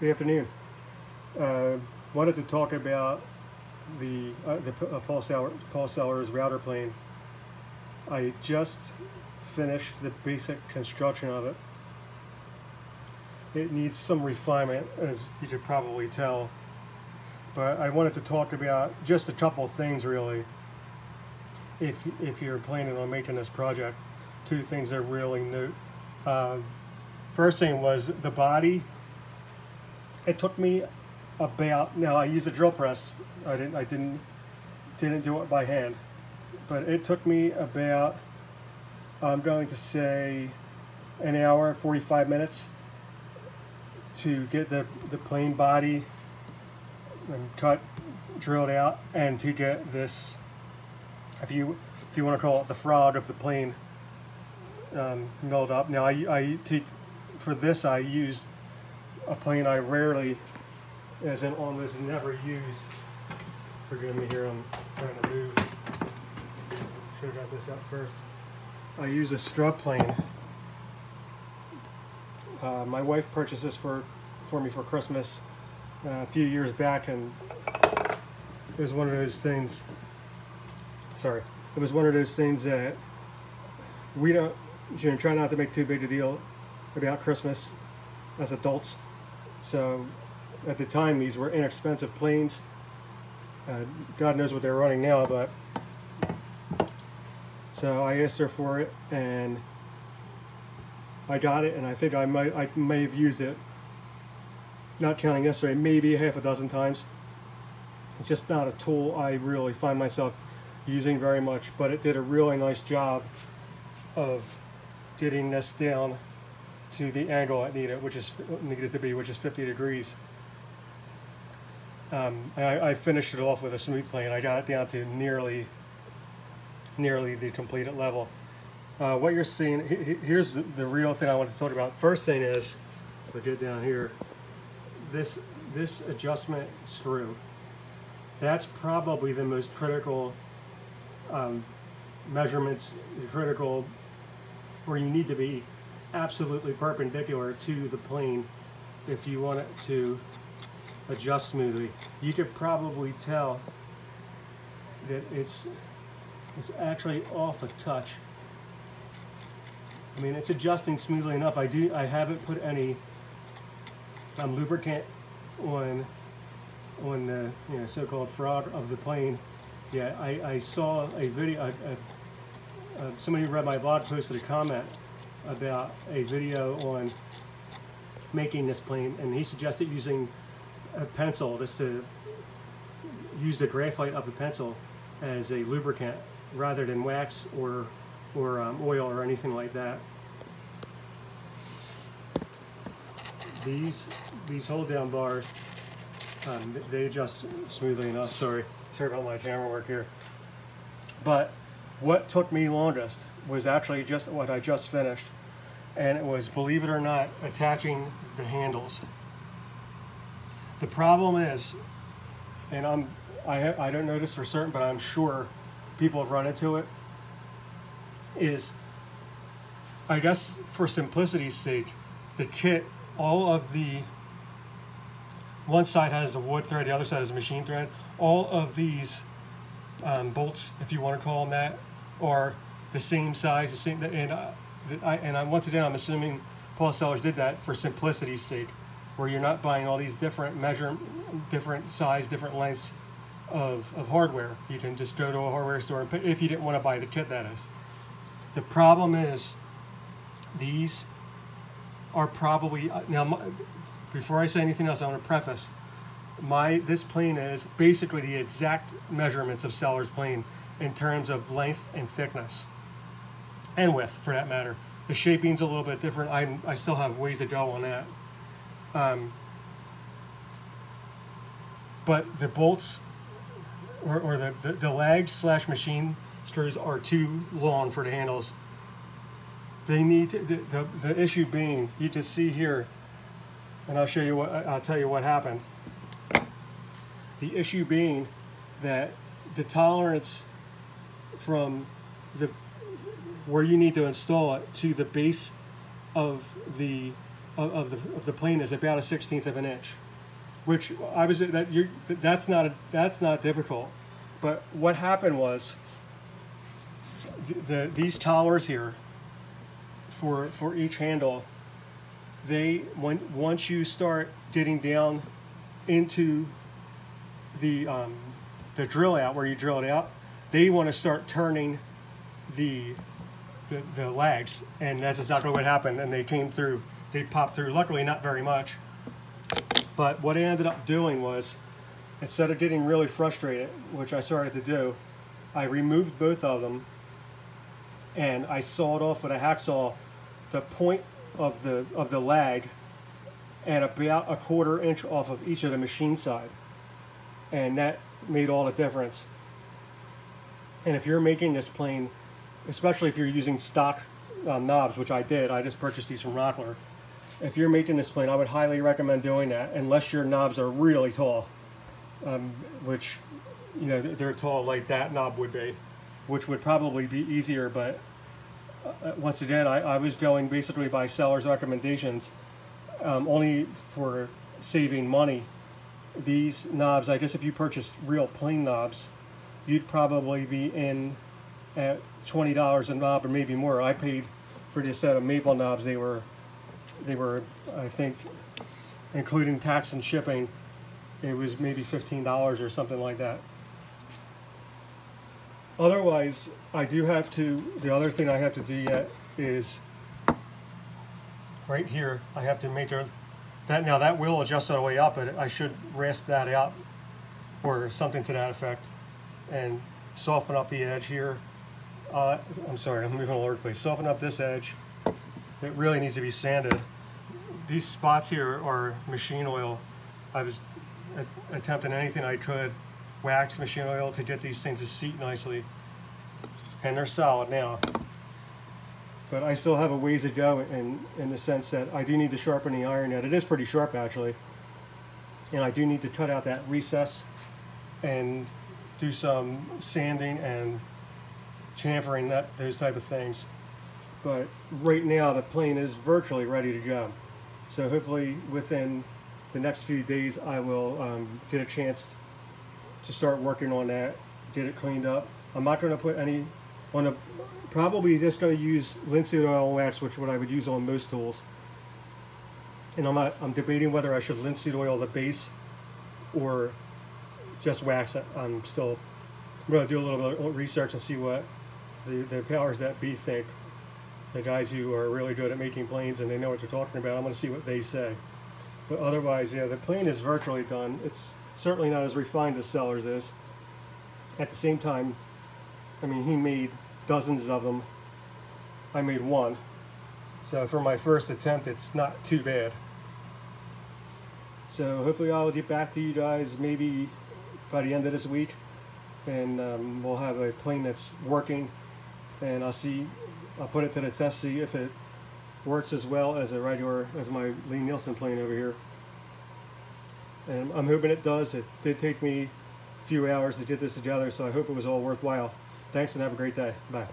Good afternoon. Uh, wanted to talk about the uh, the uh, Paul, Sellers, Paul Sellers router plane. I just finished the basic construction of it. It needs some refinement, as you could probably tell. But I wanted to talk about just a couple things, really. If if you're planning on making this project, two things that really new. Uh, first thing was the body it took me about now I used a drill press. I didn't I didn't didn't do it by hand. But it took me about I'm going to say an hour 45 minutes to get the the plane body and cut drilled out and to get this if you if you want to call it the frog of the plane um, milled up. Now I, I to, for this I used a plane I rarely, as in almost never use. Forgive me here, I'm trying to move. Should have got this out first. I use a strut plane. Uh, my wife purchased this for, for me for Christmas uh, a few years back and it was one of those things, sorry, it was one of those things that we don't, you know, try not to make too big a deal about Christmas as adults. So at the time, these were inexpensive planes. Uh, God knows what they're running now, but so I asked her for it, and I got it, and I think I might I may have used it, not counting yesterday, maybe half a dozen times. It's just not a tool I really find myself using very much, but it did a really nice job of getting this down to the angle I needed, which is needed to be, which is 50 degrees. Um, I, I, finished it off with a smooth plane. I got it down to nearly, nearly the completed level. Uh, what you're seeing, here's the, the, real thing I want to talk about. First thing is, if I get down here, this, this adjustment screw, that's probably the most critical um, measurements, critical where you need to be absolutely perpendicular to the plane if you want it to adjust smoothly. You could probably tell that it's it's actually off a touch. I mean, it's adjusting smoothly enough. I do. I haven't put any um, lubricant on on the you know so-called frog of the plane. Yeah, I, I saw a video. A, somebody who read my blog posted a comment about a video on making this plane and he suggested using a pencil just to use the graphite of the pencil as a lubricant rather than wax or or um, oil or anything like that. These these hold down bars um, they adjust smoothly enough. Sorry, sorry about my camera work here. But what took me longest was actually just what I just finished. And it was, believe it or not, attaching the handles. The problem is, and I'm, I, I don't know this for certain, but I'm sure people have run into it, is, I guess for simplicity's sake, the kit, all of the, one side has a wood thread, the other side is a machine thread. All of these um, bolts, if you want to call them that, are the same size, the same, and uh, I, and I, once again, I'm assuming Paul Sellers did that for simplicity's sake, where you're not buying all these different measure, different size, different lengths of, of hardware. You can just go to a hardware store and put, if you didn't want to buy the kit, that is. The problem is, these are probably uh, now. My, before I say anything else, I want to preface my this plane is basically the exact measurements of Sellers plane in terms of length and thickness and width for that matter. The shaping's a little bit different. I, I still have ways to go on that. Um, but the bolts or, or the, the, the lag slash machine screws are too long for the handles. They need to, the, the, the issue being, you can see here, and I'll show you what, I'll tell you what happened. The issue being that the tolerance from the where you need to install it to the base of the of, of the of the plane is about a sixteenth of an inch, which I was that you that's not a, that's not difficult, but what happened was the, the these towers here for for each handle they when once you start getting down into the um, the drill out where you drill it out, they want to start turning the, the the and that's exactly what happened. And they came through, they popped through. Luckily, not very much. But what I ended up doing was, instead of getting really frustrated, which I started to do, I removed both of them, and I sawed off with a hacksaw the point of the of the lag and about a quarter inch off of each of the machine side and that made all the difference and if you're making this plane especially if you're using stock uh, knobs which I did I just purchased these from Rockler if you're making this plane I would highly recommend doing that unless your knobs are really tall um, which you know they're tall like that knob would be which would probably be easier but uh, once again, I, I was going basically by Sellers' recommendations, um, only for saving money. These knobs, I guess if you purchased real plain knobs, you'd probably be in at $20 a knob or maybe more. I paid for this set of maple knobs. They were, they were, I think, including tax and shipping, it was maybe $15 or something like that. Otherwise, I do have to, the other thing I have to do yet is right here, I have to make sure that, now that will adjust all the way up, but I should rasp that out or something to that effect and soften up the edge here. Uh, I'm sorry, I'm moving all over the place. Soften up this edge. It really needs to be sanded. These spots here are machine oil. I was attempting anything I could wax machine oil to get these things to seat nicely. And they're solid now. But I still have a ways to go in, in the sense that I do need to sharpen the iron yet. It is pretty sharp actually. And I do need to cut out that recess and do some sanding and chamfering, that, those type of things. But right now the plane is virtually ready to go. So hopefully within the next few days I will um, get a chance to start working on that, get it cleaned up. I'm not going to put any on a, probably just going to use linseed oil wax, which is what I would use on most tools. And I'm not, I'm debating whether I should linseed oil the base or just wax it. I'm still going to do a little bit of research and see what the, the powers that be think. The guys who are really good at making planes and they know what they're talking about, I'm going to see what they say. But otherwise, yeah, the plane is virtually done. It's certainly not as refined as Sellers is. At the same time, I mean, he made dozens of them. I made one. So for my first attempt, it's not too bad. So hopefully I'll get back to you guys maybe by the end of this week. And um, we'll have a plane that's working. And I'll see, I'll put it to the test, see if it works as well as a regular, as my Lie-Nielsen plane over here and I'm hoping it does. It did take me a few hours to get this together, so I hope it was all worthwhile. Thanks and have a great day. Bye.